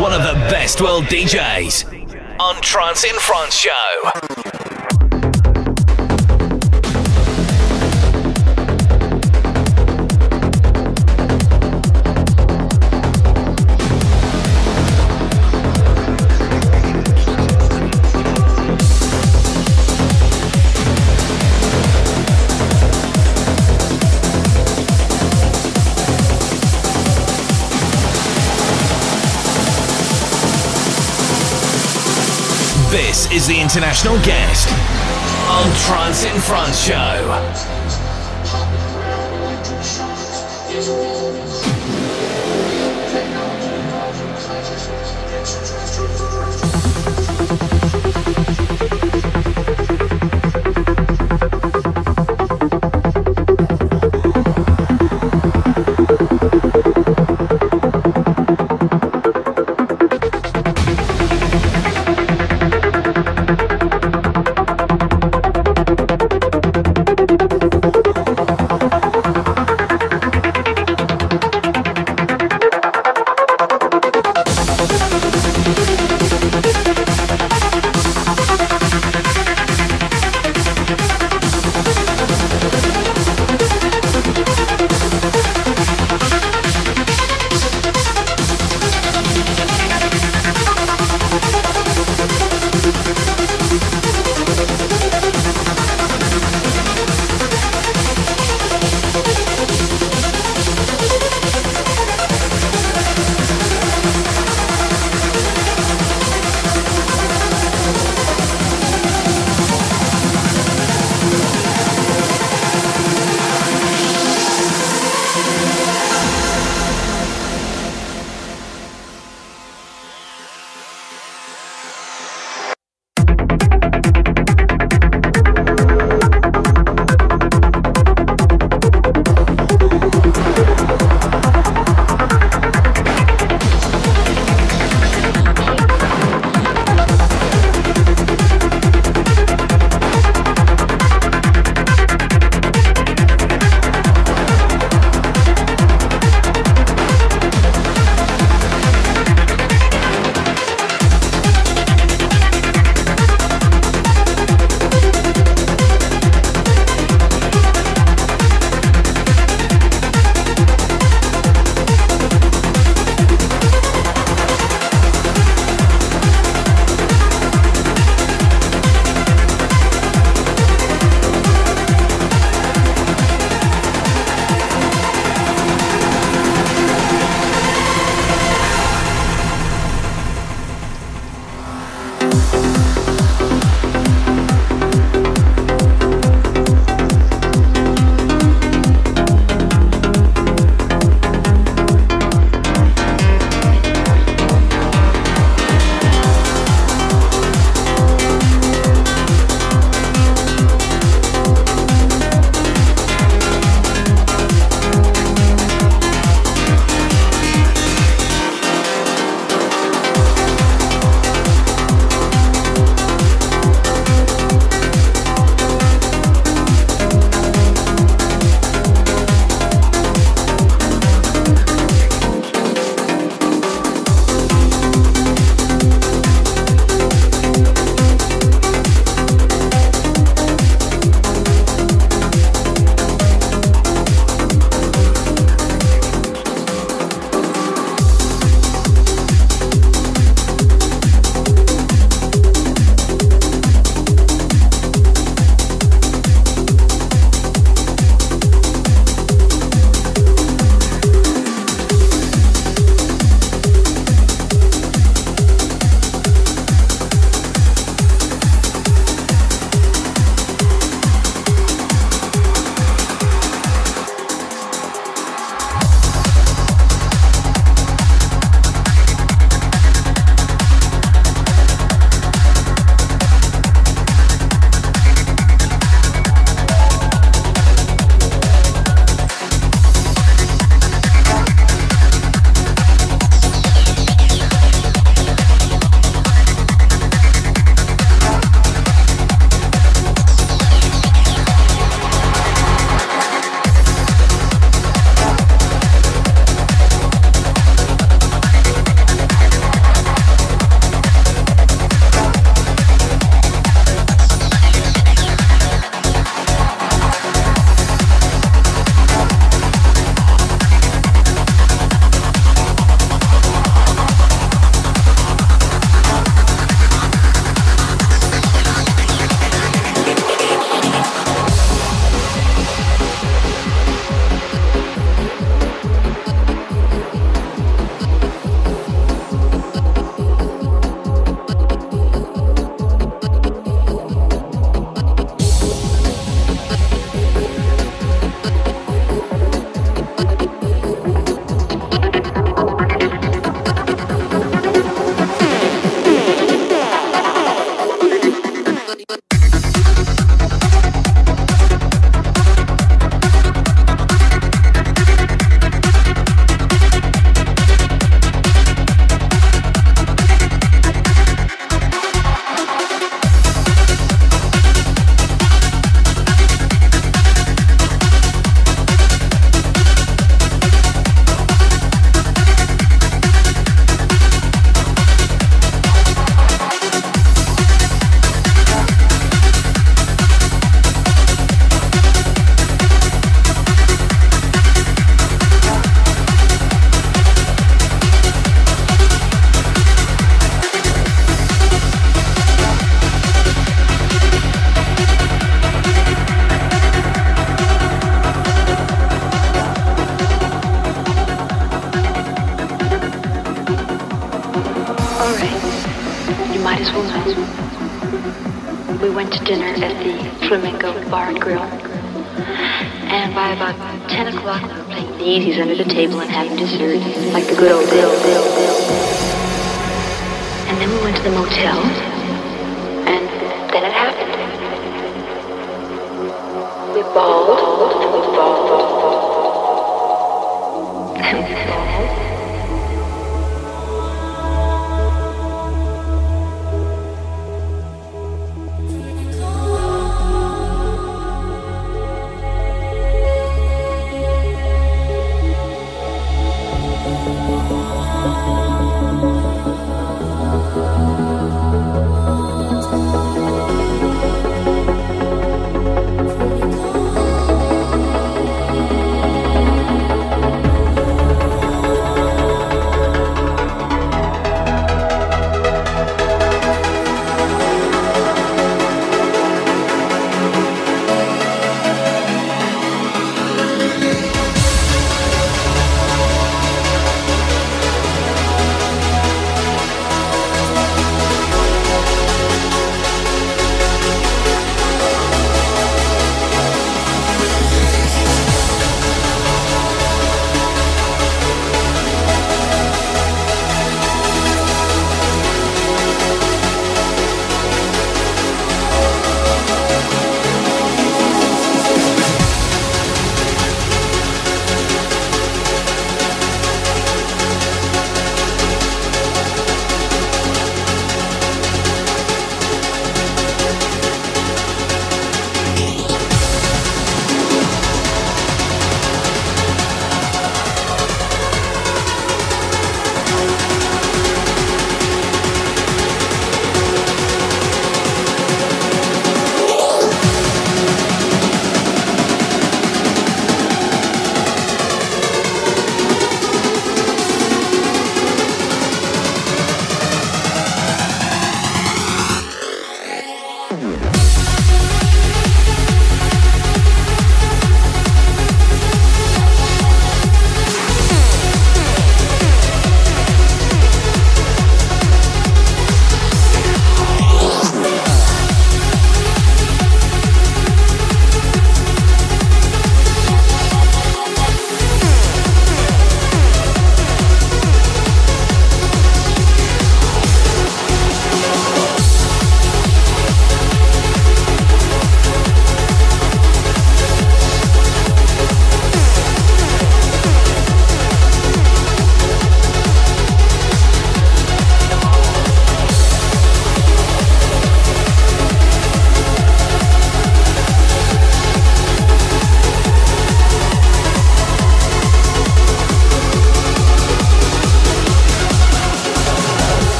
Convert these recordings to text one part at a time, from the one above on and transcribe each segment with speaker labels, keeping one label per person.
Speaker 1: one of the best world DJs on Trance in France Show. Is the international guest on Trance in France show.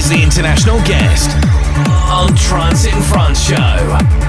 Speaker 1: Is the international guest on Trance in France show.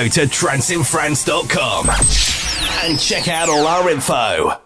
Speaker 1: Go to tranceinfrance.com and check out all our info.